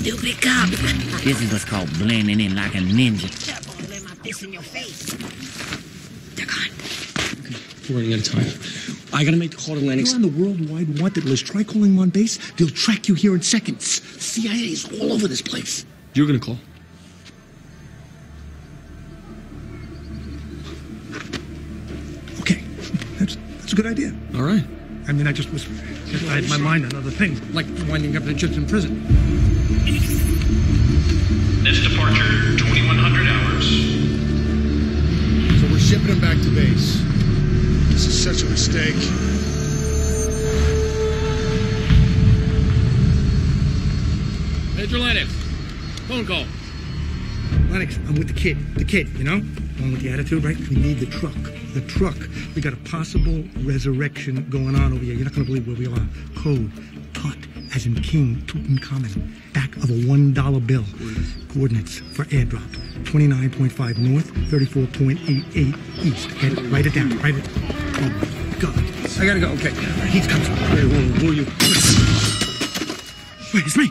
stupid cop. This is what's called blending in like a ninja. Careful, I'll lay my fist in your face. They're gone. We're running out of time. I gotta make the call to Lennox. You're on the worldwide wanted list. Try calling them on base. They'll track you here in seconds. CIA is all over this place. You're gonna call. Okay, that's that's a good idea. All right. I mean, I just was. I had my mind on other things, like winding up in Egyptian prison. This departure, 2100 hours. So we're shipping him back to base. This is such a mistake. Major Lennox. Phone call. Lennox, I'm with the kid. The kid, you know? The one with the attitude, right? We need the truck. The truck. We got a possible resurrection going on over here. You're not going to believe where we are. Code. Tut, as in King Tutankhamen. Back of a $1 bill. Coordinates for airdrop. 29.5 north, 34.88 east. Get it? Write it down. Write it. Oh, my God. I gotta go. Okay. He's coming. Who, who are you? Wait, it's me.